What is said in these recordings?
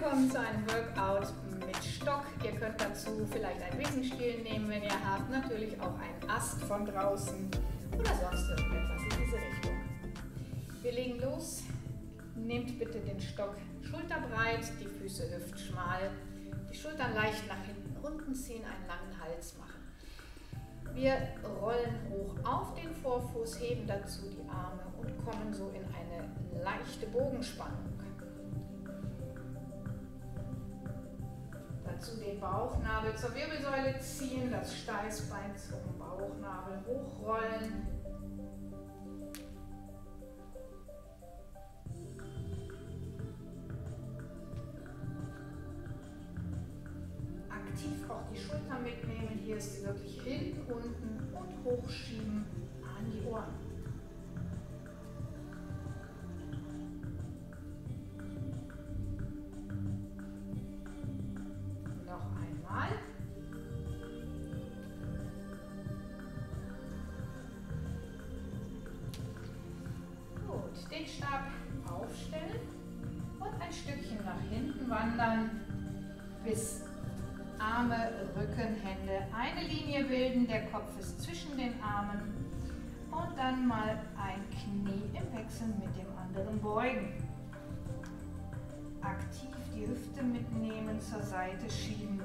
willkommen zu einem Workout mit Stock. Ihr könnt dazu vielleicht ein Besenstiel nehmen, wenn ihr habt. Natürlich auch einen Ast von draußen oder sonst irgendetwas in diese Richtung. Wir legen los. Nehmt bitte den Stock schulterbreit, die Füße hüftschmal, die Schultern leicht nach hinten unten ziehen, einen langen Hals machen. Wir rollen hoch auf den Vorfuß, heben dazu die Arme und kommen so in eine leichte Bogenspannung. Dazu den Bauchnabel zur Wirbelsäule ziehen, das Steißbein zum Bauchnabel hochrollen. Aktiv auch die Schulter mitnehmen. Hier ist sie wirklich hinten, unten und hochschieben Linie bilden, der Kopf ist zwischen den Armen und dann mal ein Knie im Wechsel mit dem anderen beugen. Aktiv die Hüfte mitnehmen, zur Seite schieben.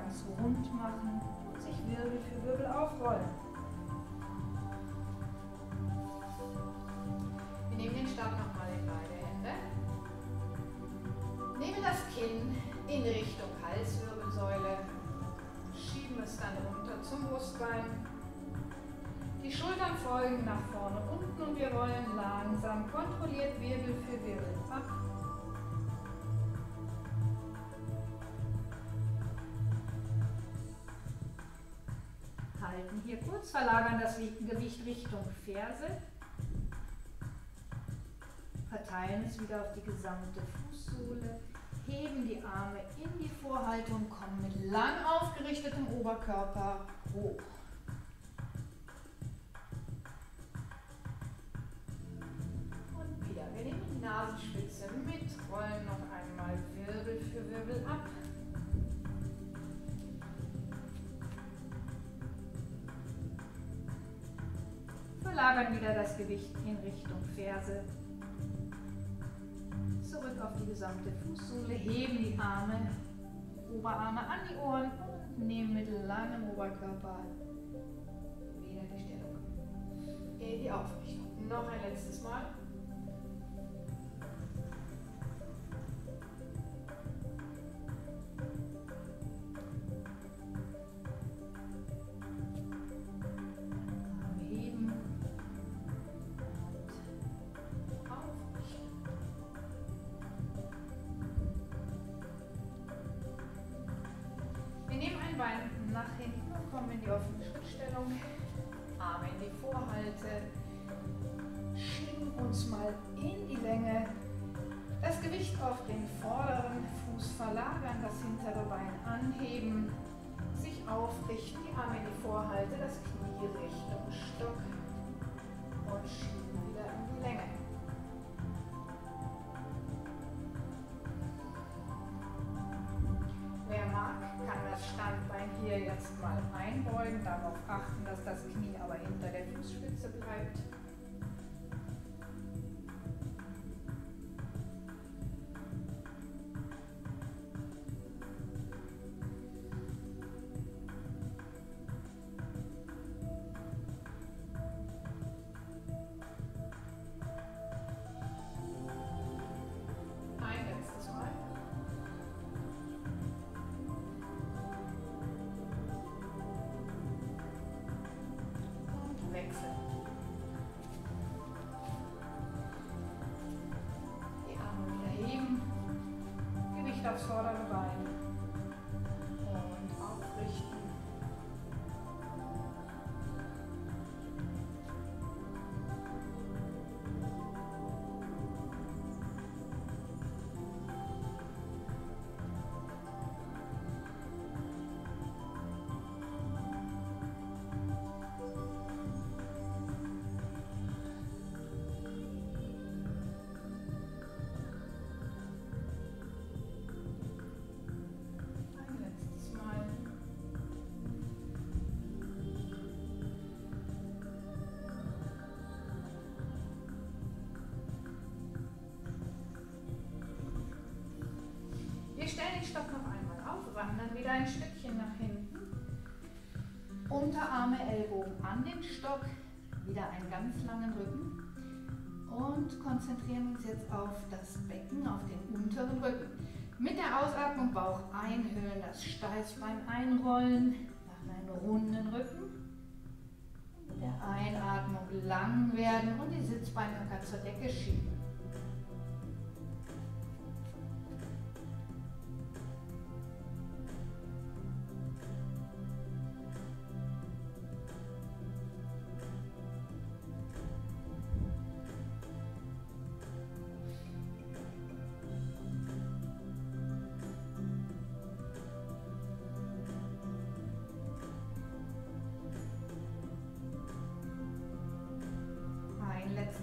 Rücken ganz rund machen und sich Wirbel für Wirbel aufrollen. Wir nehmen den Stab nochmal in beide Hände. Nehmen das Kinn in Richtung Halswirbelsäule, schieben es dann runter zum Brustbein die Schultern folgen nach vorne unten und wir rollen langsam, kontrolliert Wirbel für Wirbel ab. Halten hier kurz, verlagern das Gewicht Richtung Ferse. Verteilen es wieder auf die gesamte Fußsohle. Heben die Arme in die Vorhaltung, kommen mit lang aufgerichtetem Oberkörper hoch. Nasenspitze mit, Verlagern wieder das Gewicht in Richtung Ferse. Zurück auf die gesamte Fußsohle, heben die Arme, Oberarme an die Ohren und nehmen mit langem Oberkörper wieder die Stellung in die Aufrichtung. Noch ein letztes Mal. Schrittstellung. Arme in die Vorhalte. Schieben uns mal in die Länge. Das Gewicht auf den vorderen Fuß verlagern, das hintere Bein anheben, sich aufrichten, die Arme in die Vorhalte, das Knie Richtung Stock und schieben wieder in die Länge. Hier jetzt mal einbeugen, darauf achten, dass das Knie aber hinter der Fußspitze bleibt. Aufs vordere Bein. Und aufrichten. Aufwandern, wieder ein Stückchen nach hinten. Unterarme, Ellbogen an den Stock, wieder einen ganz langen Rücken. Und konzentrieren uns jetzt auf das Becken, auf den unteren Rücken. Mit der Ausatmung Bauch einhüllen, das Steißbein einrollen, nach einem runden Rücken. Mit der Einatmung lang werden und die Sitzbeinhöcker zur Decke schieben.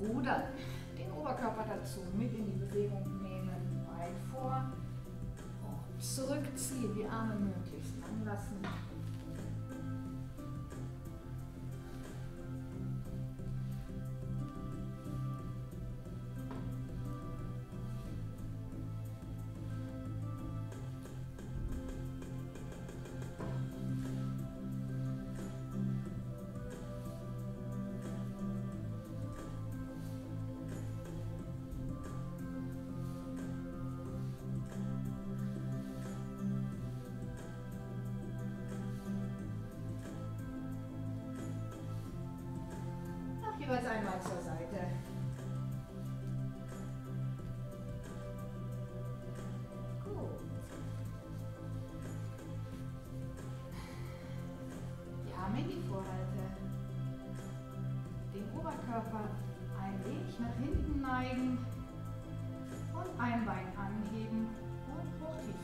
rudern. Den Oberkörper dazu mit in die Bewegung nehmen, weit vor zurückziehen, die Arme möglichst lang lassen. Oberkörper ein wenig nach hinten neigen und ein Bein anheben und hoch tief.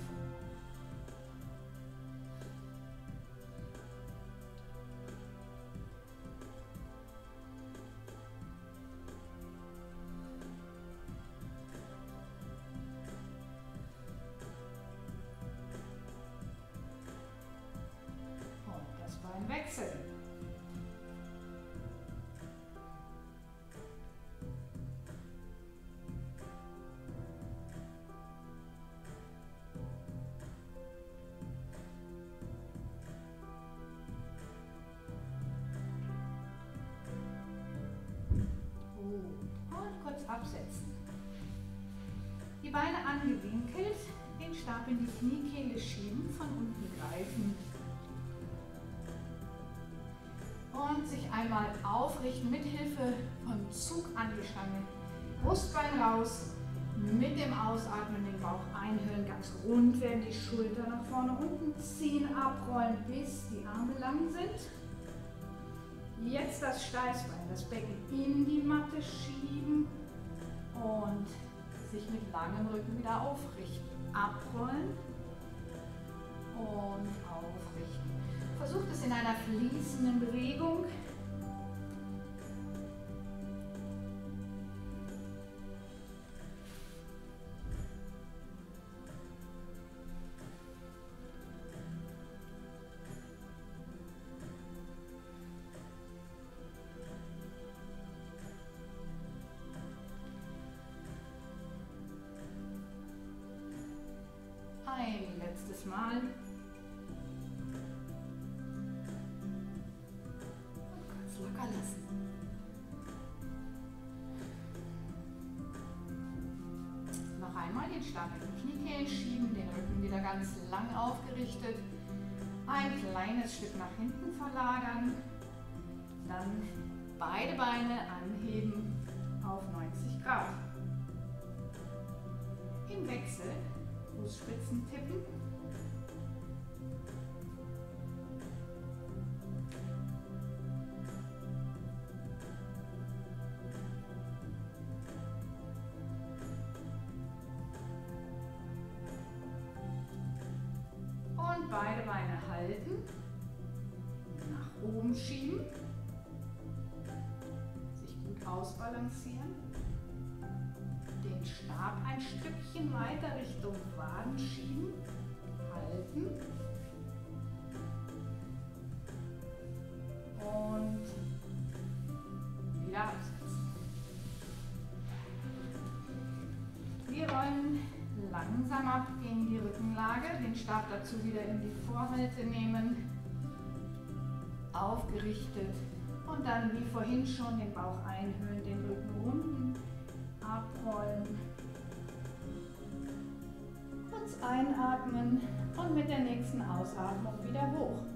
Absetzen. Die Beine angewinkelt, den Stab in die Kniekehle schieben, von unten greifen. Und sich einmal aufrichten mit Hilfe von Zug an die Stange. Brustbein raus, mit dem Ausatmen den Bauch einhüllen, ganz rund werden, die Schulter nach vorne unten ziehen, abrollen, bis die Arme lang sind. Jetzt das Steißbein, das Becken in die Matte schieben und sich mit langem Rücken wieder aufrichten. Abrollen und aufrichten. Versucht es in einer fließenden Bewegung. Mal. Ganz locker lassen. Noch einmal den Stab in Kniekehlen schieben, den Rücken wieder ganz lang aufgerichtet. Ein kleines Stück nach hinten verlagern. Dann beide Beine anheben auf 90 Grad. Im Wechsel Fußspitzen tippen halten, nach oben schieben, sich gut ausbalancieren, den Stab ein Stückchen weiter Richtung Waden schieben, halten. Und wieder Rückenlage, den Stab dazu wieder in die Vorhalte nehmen, aufgerichtet und dann wie vorhin schon den Bauch einhüllen, den Rücken runden, abrollen, kurz einatmen und mit der nächsten Ausatmung wieder hoch.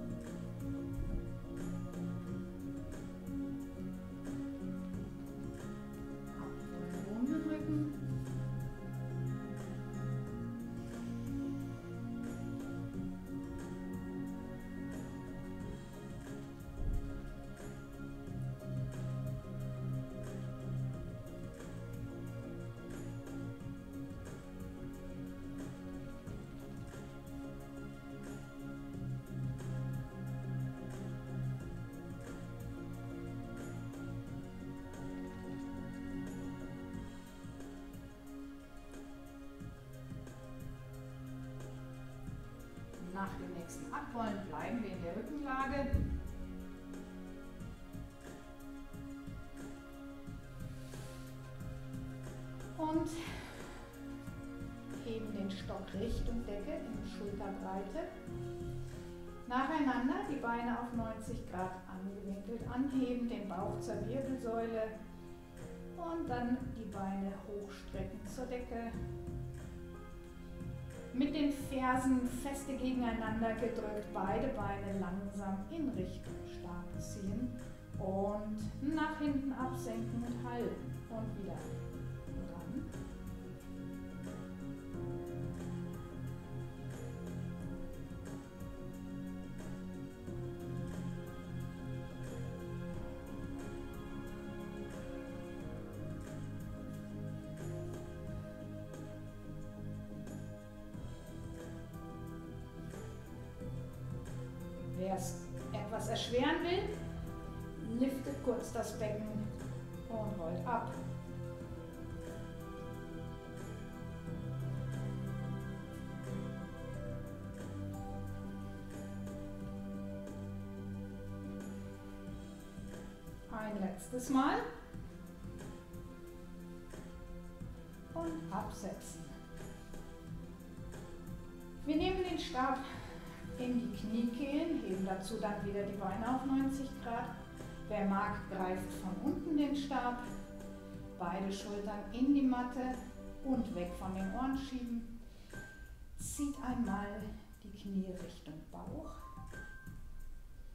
Nach dem nächsten Abrollen bleiben wir in der Rückenlage. Und heben den Stock Richtung Decke in Schulterbreite. Nacheinander die Beine auf 90 Grad angewinkelt anheben, den Bauch zur Wirbelsäule und dann die Beine hochstrecken zur Decke mit den Fersen feste gegeneinander gedrückt, beide Beine langsam in Richtung Stab ziehen und nach hinten absenken und halten. Und wieder Wer erschweren will, liftet kurz das Becken und rollt ab. Ein letztes Mal. Und absetzen. Wir nehmen den Stab in die Kniekehlen, heben dazu dann wieder die Beine auf 90 Grad. Wer mag, greift von unten den Stab, beide Schultern in die Matte und weg von den Ohren schieben. Zieht einmal die Knie Richtung Bauch,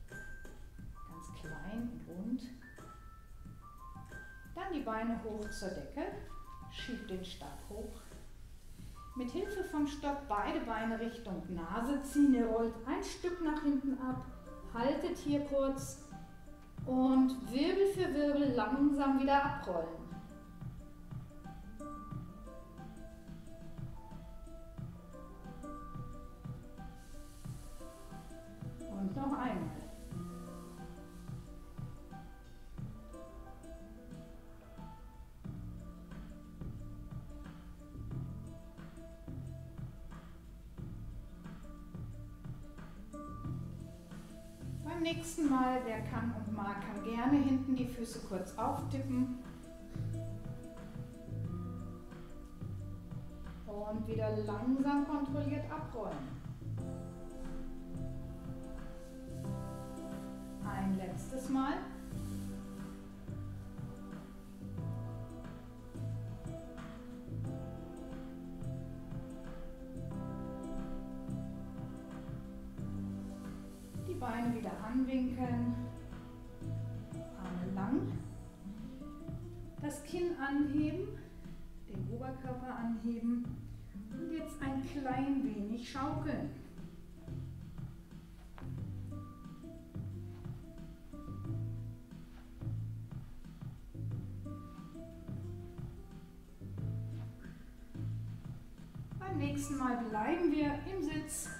ganz klein und rund. Dann die Beine hoch zur Decke, schiebt den Stab hoch mit Hilfe vom Stock beide Beine Richtung Nase ziehen. Ihr rollt ein Stück nach hinten ab, haltet hier kurz und Wirbel für Wirbel langsam wieder abrollen. Nächsten Mal, wer kann und mag, kann gerne hinten die Füße kurz auftippen. Und wieder langsam kontrolliert abrollen. Ein letztes Mal. Wieder anwinkeln, Arme lang, das Kinn anheben, den Oberkörper anheben und jetzt ein klein wenig schaukeln. Beim nächsten Mal bleiben wir im Sitz